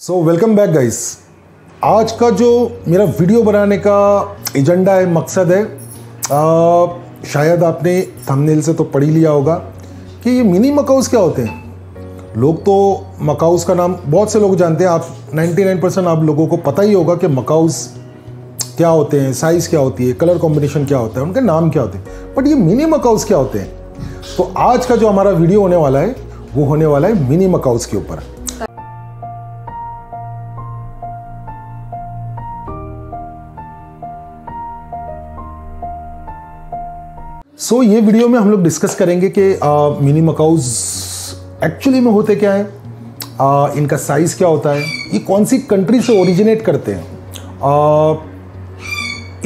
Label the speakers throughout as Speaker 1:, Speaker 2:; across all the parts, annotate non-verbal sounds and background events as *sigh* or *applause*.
Speaker 1: So welcome back guys आज का जो मेरा वीडियो बनाने का एजेंडा है मकसद है आ, शायद आपने थंबनेल से तो पढ़ ही लिया होगा कि ये मिनी मकाउस क्या होते हैं। लोग तो मकाउस का नाम बहुत से लोग जानते हैं। आप 99 परसेंट आप लोगों को पता ही होगा कि मकाउस क्या होते हैं साइज़ क्या होती है कलर कॉम्बिनेशन क्या होता है उनके नाम क्या होते हैं। बट ये मिनी मकाउस क्या होते हैं? तो आज का जो हमारा वीडियो होने वाला है वो होने वाला है मिनी मकाउस के ऊपर। सो so, ये वीडियो में हम लोग डिस्कस करेंगे कि मिनी मकाउज एक्चुअली में होते क्या है? आ, इनका साइज़ क्या होता है? ये कौन सी कंट्री से ओरिजिनेट करते हैं? आ,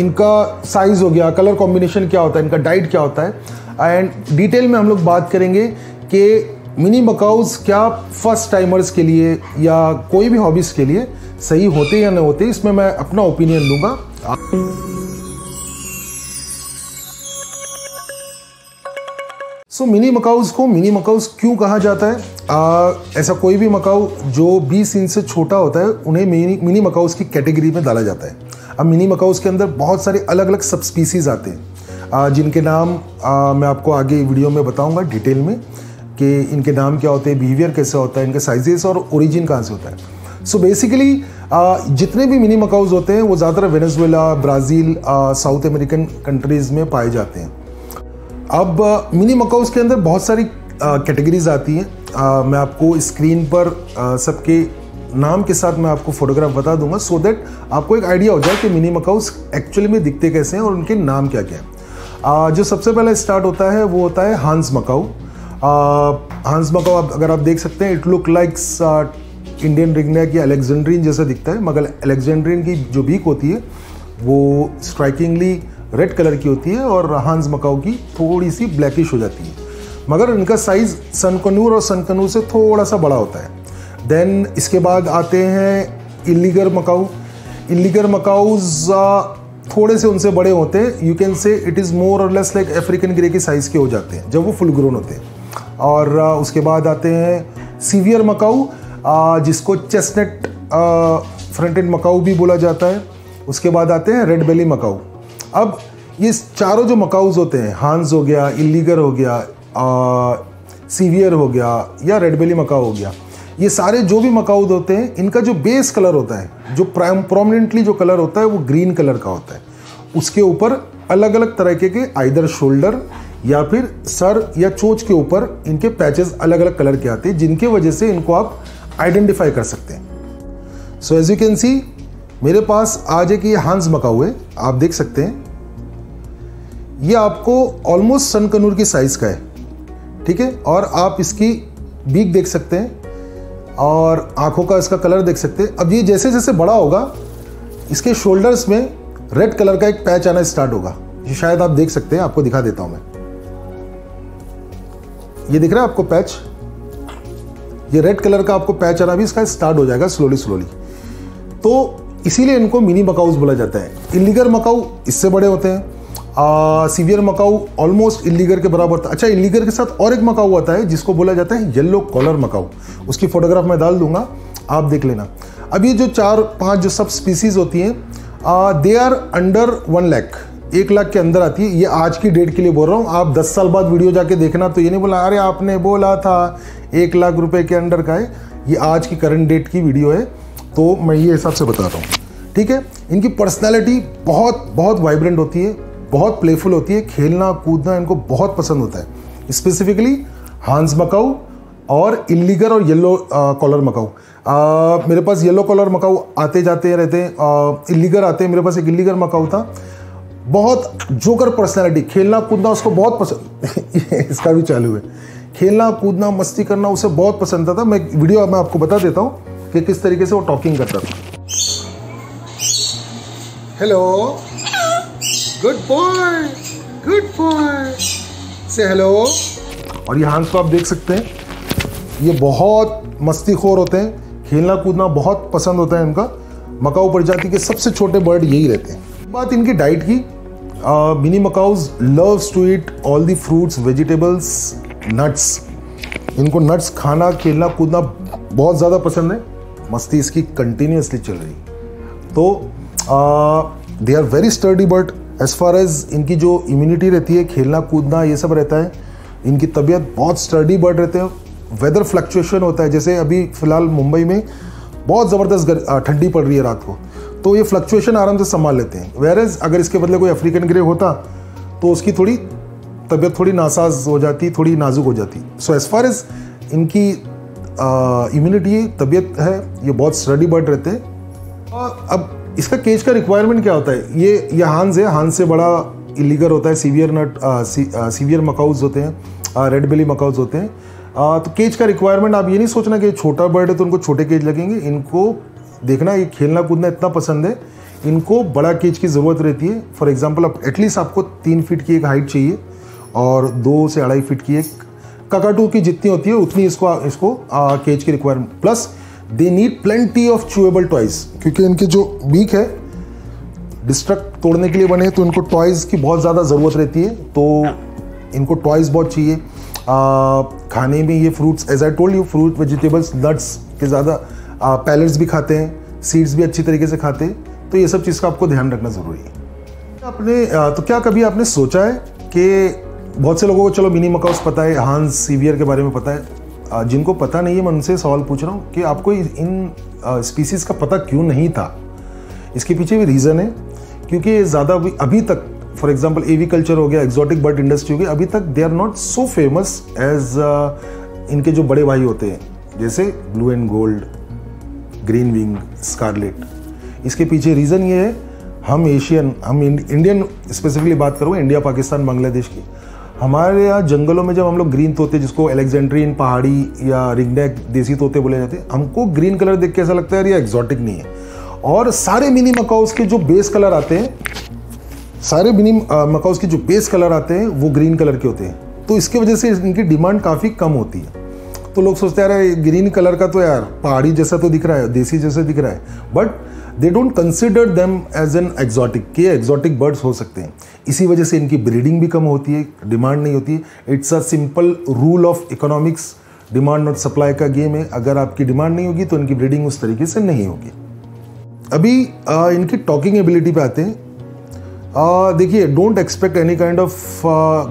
Speaker 1: इनका साइज़ हो गया कलर कॉम्बिनेशन क्या होता है? इनका डाइट क्या होता है? एंड डिटेल में हम लोग बात करेंगे कि मिनी मकाउज क्या फ़र्स्ट टाइमर्स के लिए या कोई भी हॉबीज़ के लिए सही होते या नहीं होते इसमें मैं अपना ओपिनियन दूँगा। सो मिनी मकाउस को मिनी मकाउस क्यों कहा जाता है? आ, ऐसा कोई भी मकाऊ जो 20 इंच से छोटा होता है उन्हें मिनी मिनी मकाउस की कैटेगरी में डाला जाता है। अब मिनी मकाउस के अंदर बहुत सारे अलग अलग सब स्पीसीज आते हैं। आ, जिनके नाम आ, मैं आपको आगे वीडियो में बताऊँगा डिटेल में कि इनके नाम क्या होते हैं बिहेवियर कैसे होता है इनके साइजेस और ओरिजिन कहाँ से होता है। सो so बेसिकली जितने भी मिनी मकाउज होते हैं वो ज़्यादातर Venezuela Brazil South American countries में पाए जाते हैं। अब मिनी मकाउस के अंदर बहुत सारी कैटेगरीज आती हैं। मैं आपको स्क्रीन पर सबके नाम के साथ मैं आपको फोटोग्राफ बता दूँगा सो so दैट आपको एक आइडिया हो जाए कि मिनी मकाउस एक्चुअली में दिखते कैसे हैं और उनके नाम क्या क्या हैं। जो सबसे पहला स्टार्ट होता है, वो होता है हांस मकाऊ हांस मकाऊ अगर आप देख सकते हैं it look like Indian ringneck या अलेक्जेंड्रीन जैसा दिखता है, मगर अलेक्जेंड्रीन की जो बीक होती है, वो स्ट्राइकिंगली रेड कलर की होती है और हांस मकाऊ की थोड़ी सी ब्लैकिश हो जाती है। मगर इनका साइज़ सनकनूर और सनकनूर से थोड़ा सा बड़ा होता है। देन इसके बाद आते हैं इलीगर मकाऊ इलीगर मकाऊज थोड़े से उनसे बड़े होते हैं। You can say it is more or less like African grey के साइज़ के हो जाते हैं, जब वो फुल ग्रोन होते हैं। और उसके बाद आते हैं सीवियर मकाऊ जिसको चेस्टनट फ्रंटेड मकाऊ भी बोला जाता है। उसके बाद आते हैं रेड बेली मकाऊ अब ये चारों जो मकाउज होते हैं हांस हो गया इलीगर हो गया सीवियर हो गया, या रेड बेली मकाऊ हो गया, ये सारे जो भी मकाउद होते हैं, इनका जो बेस कलर होता है, जो प्रोमिनेंटली जो कलर होता है, वो ग्रीन कलर का होता है। उसके ऊपर अलग अलग तरह के आइदर शोल्डर या फिर सर या चोच के ऊपर इनके पैचेस अलग अलग कलर के आते हैं, जिनके वजह से इनको आप आइडेंटिफाई कर सकते हैं। So as you can see मेरे पास आज एक ये हांस मकाऊ है, आप देख सकते हैं। ये आपको ऑलमोस्ट सन कनूर की साइज़ का है। ठीक है? और आप इसकी बीक देख सकते हैं और आँखों का इसका कलर देख सकते हैं। अब ये जैसे जैसे बड़ा होगा, इसके शोल्डर्स में रेड कलर का एक पैच आना स्टार्ट होगा। ये शायद आप देख सकते हैं, आपको दिखा देता हूँ मैं। ये दिख रहा है आपको पैच ये रेड कलर का आपको पैच आना भी इसका स्टार्ट हो जाएगा स्लोली स्लोली तो इसीलिए इनको मिनी मकाउस बोला जाता है। इलीगर मकाऊ इससे बड़े होते हैं। सीवियर मकाऊ ऑलमोस्ट इलीगर के बराबर था। अच्छा इलीगर के साथ और एक मकाऊ आता है, जिसको बोला जाता है येलो कॉलर मकाऊ। उसकी फोटोग्राफ मैं डाल दूँगा, आप देख लेना। अब ये जो चार, पाँच जो सब स्पीसीज होती हैं they are under one lakh एक लाख के अंदर आती है। ये आज की डेट के लिए बोल रहा हूँ। आप दस साल बाद वीडियो जाके देखना तो ये नहीं बोला, अरे आपने बोला था, एक लाख रुपए के अंडर का है। ये आज की करंट डेट की वीडियो है। तो मैं ये हिसाब से बता रहा हूँ। ठीक है? इनकी पर्सनैलिटी बहुत बहुत वाइब्रेंट होती है। बहुत प्लेफुल होती है, खेलना, कूदना इनको बहुत पसंद होता है। स्पेसिफिकली हांस मकाऊ और इलीगर और येलो कॉलर मकाऊ मेरे पास येलो कॉलर मकाऊ आते जाते रहते हैं। इलीगर आते हैं, मेरे पास एक इलीगर मकाऊ था। बहुत जोकर पर्सनैलिटी खेलना, कूदना उसको बहुत पसंद *laughs* इसका भी चालू है। खेलना, कूदना, मस्ती करना उसे बहुत पसंद था मैं वीडियो मैं आपको बता देता हूँ कि किस तरीके से वो टॉकिंग करता था। Hello good boy good boy से हेलो और ये हांस को आप देख सकते हैं। ये बहुत मस्ती खोर होते हैं। खेलना कूदना बहुत पसंद होता है इनका। मकाऊ प्रजाति के सबसे छोटे बर्ड यही रहते हैं। बात इनकी डाइट की mini macaws loves to eat all the fruits vegetables nuts इनको नट्स खाना, खेलना, कूदना बहुत ज़्यादा पसंद है। मस्ती इसकी कंटिन्यूसली चल रही। तो they are very sturdy but as far as इनकी जो इम्यूनिटी रहती है, खेलना, कूदना, ये सब रहता है, इनकी तबीयत बहुत स्टडी बर्ड रहते हैं। वेदर फ्लक्चुएशन होता है, जैसे अभी फ़िलहाल मुंबई में बहुत ज़बरदस्त ठंडी पड़ रही है रात को। तो ये फ्लक्चुएशन आराम से संभाल लेते हैं। वेर एज अगर इसके बदले कोई अफ्रीकन ग्रे होता तो उसकी थोड़ी तबीयत थोड़ी नासाज हो जाती, थोड़ी नाजुक हो जाती। सो एज़ फार एज इनकी इम्यूनिटी तबीयत है, ये बहुत स्टडी बर्ड रहते हैं। अब इसका केज का रिक्वायरमेंट क्या होता है? ये ये हांस है। हांस से बड़ा इलीगर होता है। सीवियर नट सीवियर मकाउज होते हैं। रेड बेली मकाउज होते हैं। आ, तो केज का रिक्वायरमेंट आप ये नहीं सोचना कि छोटा बर्ड है तो उनको छोटे केज लगेंगे। इनको देखना ये खेलना कूदना इतना पसंद है। इनको बड़ा केज की ज़रूरत रहती है। फॉर एग्ज़ाम्पल आप एटलीस्ट आपको तीन फीट की एक हाइट चाहिए और दो से अढ़ाई फीट की एक। ककाटू की जितनी होती है उतनी इसको इसको केज की requirement plus they need plenty of chewable toys क्योंकि इनके जो बीक है डिस्ट्रक्ट तोड़ने के लिए बने तो इनको टॉयज़ की बहुत ज़्यादा ज़रूरत रहती है। तो इनको टॉयज़ बहुत चाहिए। खाने में ये fruits as I told you fruit vegetables nuts के ज़्यादा पैलेट्स भी खाते हैं सीड्स भी अच्छी तरीके से खाते हैं। तो ये सब चीज़ का आपको ध्यान रखना ज़रूरी है। आपने तो क्या कभी आपने सोचा है कि बहुत से लोगों को, चलो मिनी मकाउस पता है हांस सीवियर के बारे में पता है जिनको पता नहीं है, मैं उनसे सवाल पूछ रहा हूँ कि आपको इन स्पीसीज़ का पता क्यों नहीं था? इसके पीछे भी रीज़न है, क्योंकि ज़्यादा अभी तक फॉर एग्ज़ाम्पल एवी कल्चर हो गया एक्जॉटिक बर्ड इंडस्ट्री हो गई अभी तक they are not so famous as इनके जो बड़े भाई होते हैं, जैसे blue and gold green wing scarlet इसके पीछे रीज़न ये है, हम एशियन हम इंडियन स्पेसिफिकली बात करूँ इंडिया पाकिस्तान बांग्लादेश की। हमारे यहाँ जंगलों में जब हम लोग ग्रीन तोते, जिसको एलेक्जेंड्रियन पहाड़ी या रिंगनेक देसी तोते बोले जाते हैं, हमको ग्रीन कलर देख के ऐसा लगता है ये एक्जॉटिक नहीं है। और सारे मिनी मकाउस के जो बेस कलर आते हैं, सारे मिनी मकाउस के जो बेस कलर आते हैं, वो ग्रीन कलर के होते हैं। तो इसकी वजह से इनकी डिमांड काफ़ी कम होती है। तो लोग सोचते हैं यार ग्रीन कलर का तो यार पहाड़ी जैसा तो दिख रहा है, देसी जैसा दिख रहा है। But they don't consider them as an exotic के एग्जॉटिक बर्ड्स हो सकते हैं इसी वजह से इनकी ब्रीडिंग भी कम होती है डिमांड नहीं होती है it's a simple rule of economics demand और सप्लाई का गेम है अगर आपकी डिमांड नहीं होगी तो इनकी ब्रीडिंग उस तरीके से नहीं होगी अभी आ, इनकी टॉकिंग एबिलिटी पे आते हैं देखिए don't expect any kind of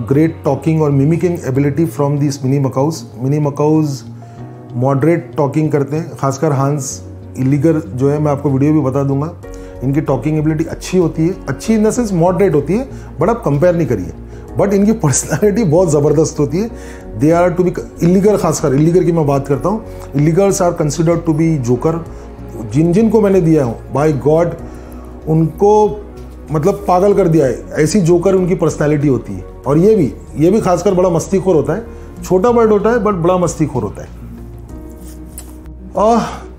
Speaker 1: great talking और mimicking ability from this mini macaws mini macaws moderate talking करते हैं खासकर हांस इलीगर जो है, मैं आपको वीडियो भी बता दूँगा। इनकी टॉकिंग एबिलिटी अच्छी होती है, अच्छी इन द सेंस मॉडरेट होती है बट आप कंपेयर नहीं करिए। बट इनकी पर्सनैलिटी बहुत ज़बरदस्त होती है। They are to be Illiger खासकर इलीगर की मैं बात करता हूँ। Illigers are considered to be joker जिन जिन को मैंने दिया हूँ बाई गॉड उनको मतलब पागल कर दिया है। ऐसी जोकर उनकी पर्सनैलिटी होती है। और ये भी ये भी खासकर बड़ा मस्तीखोर होता है। छोटा बर्ड होता है बट बड़ा मस्तीखोर होता है।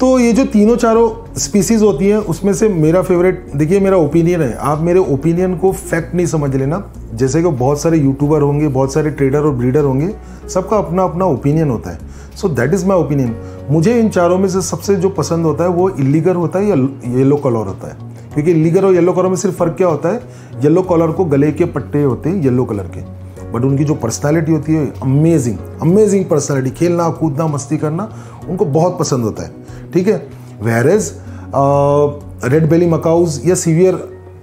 Speaker 1: तो ये जो तीनों चारों स्पीसीज होती हैं, उसमें से मेरा फेवरेट देखिए मेरा ओपिनियन है। आप मेरे ओपिनियन को फैक्ट नहीं समझ लेना। जैसे कि बहुत सारे यूट्यूबर होंगे, बहुत सारे ट्रेडर और ब्रीडर होंगे, सबका अपना अपना ओपिनियन होता है। So that is my opinion मुझे इन चारों में से सबसे जो पसंद होता है, वो इलीगर होता है या येलो कलर होता है? क्योंकि इलीगर और येलो कलर में सिर्फ़ फ़र्क क्या होता है? येलो कलर को गले के पट्टे होते हैं येलो कलर के। बट उनकी जो पर्सनैलिटी होती है अमेजिंग अमेजिंग पर्सनैलिटी खेलना, कूदना, मस्ती करना, उनको बहुत पसंद होता है। ठीक है? Whereas red belly macaws या सीवियर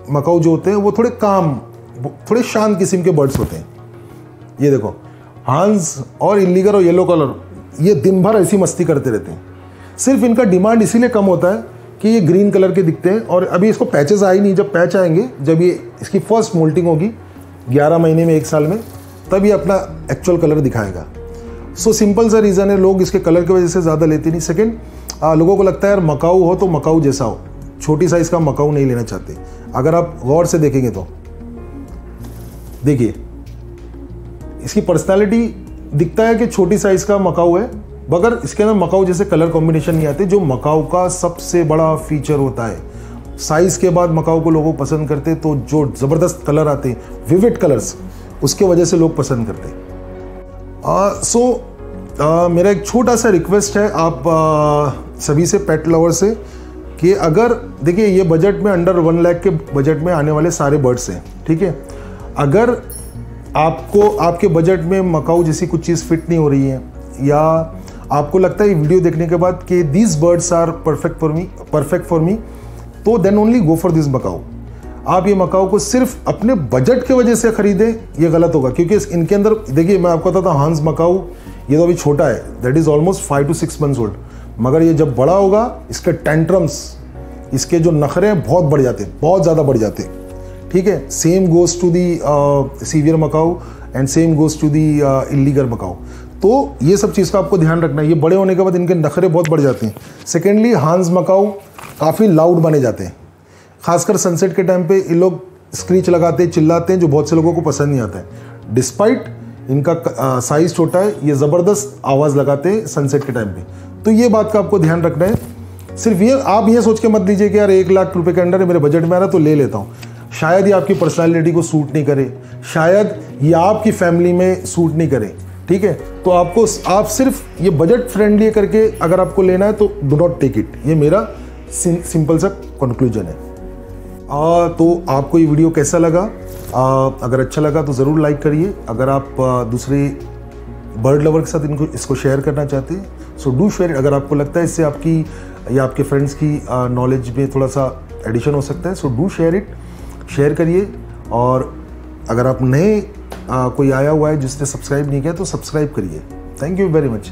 Speaker 1: मकाऊ जो होते हैं, वो थोड़े काम थोड़े शांत किस्म के बर्ड्स होते हैं। ये देखो हांस और इलीगर और येलो कलर ये दिन भर ऐसी मस्ती करते रहते हैं। सिर्फ़ इनका डिमांड इसीलिए कम होता है कि ये ग्रीन कलर के दिखते हैं और अभी इसको पैचेस आए नहीं। जब पैच आएँगे, जब ये इसकी फ़र्स्ट मोल्टिंग होगी 11 महीने में, एक साल में, तब ये अपना एक्चुअल कलर दिखाएगा। सो सिंपल सा रीज़न है, लोग इसके कलर की वजह से ज़्यादा लेते नहीं। सेकेंड लोगों को लगता है यार मकाऊ हो तो मकाऊ जैसा हो। छोटी साइज़ का मकाऊ नहीं लेना चाहते। अगर आप गौर से देखेंगे तो। देखिए, इसकी पर्सनालिटी दिखता है कि छोटी साइज़ का मकाऊ है, मगर इसके अंदर मकाऊ जैसे कलर कॉम्बिनेशन नहीं आते, जो मकाऊ का सबसे बड़ा फीचर होता है। साइज़ के बाद मकाऊ को लोगों पसंद करते तो जो ज़बरदस्त कलर आते हैं विविड कलर्स उसके वजह से लोग पसंद करते हैं। सो आ, मेरा एक छोटा सा रिक्वेस्ट है आप आ, सभी से पेट लवर से कि अगर देखिए ये बजट में अंडर वन लाख के बजट में आने वाले सारे बर्ड्स हैं ठीक है? अगर आपको आपके बजट में मकाऊ जैसी कुछ चीज़ फिट नहीं हो रही है या आपको लगता है वीडियो देखने के बाद कि these birds are perfect for me perfect for me तो then only go for this macaw. आप ये मकाऊ को सिर्फ़ अपने बजट की वजह से खरीदें ये गलत होगा क्योंकि इनके अंदर देखिए मैं आपको बताता हूँ हांस मकाऊ ये तो अभी छोटा है। That is almost five to six months old मगर ये जब बड़ा होगा, इसके टेंट्रम्स इसके जो नखरे हैं, बहुत बढ़ जाते हैं, बहुत ज़्यादा बढ़ जाते हैं। ठीक है? Same goes to the severe macaw and same goes to the Illiger macaw. तो ये सब चीज़ का आपको ध्यान रखना है। ये बड़े होने के बाद इनके नखरे बहुत बढ़ जाते हैं। सेकेंडली हांस मकाऊ काफ़ी लाउड बने जाते हैं। खासकर सनसेट के टाइम पे ये लोग स्क्रीच लगाते हैं, चिल्लाते हैं, जो बहुत से लोगों को पसंद नहीं आता है। डिस्पाइट इनका साइज़ छोटा है ये ज़बरदस्त आवाज़ लगाते हैं सनसेट के टाइम पे तो ये बात का आपको ध्यान रखना है। सिर्फ़ ये आप ये सोच के मत लीजिए कि यार एक लाख रुपए के अंडर मेरे बजट में आ रहा तो ले लेता हूँ। शायद ये आपकी पर्सनैलिटी को सूट नहीं करे। शायद ये आपकी फैमिली में सूट नहीं करे। ठीक है? तो आपको आप सिर्फ़ ये बजट फ्रेंडली करके अगर आपको लेना है तो डो नॉट टेक इट ये मेरा सिंपल सा कंक्लूजन है। आ, तो आपको ये वीडियो कैसा लगा? अगर अच्छा लगा तो ज़रूर लाइक करिए। अगर आप दूसरे बर्ड लवर के साथ इनको, इसको शेयर करना चाहते हैं सो डू शेयर अगर आपको लगता है इससे आपकी या आपके फ्रेंड्स की नॉलेज में थोड़ा सा एडिशन हो सकता है so do share it share करिए। और अगर आप नए कोई आया हुआ है जिसने सब्सक्राइब नहीं किया तो सब्सक्राइब करिए। Thank you very much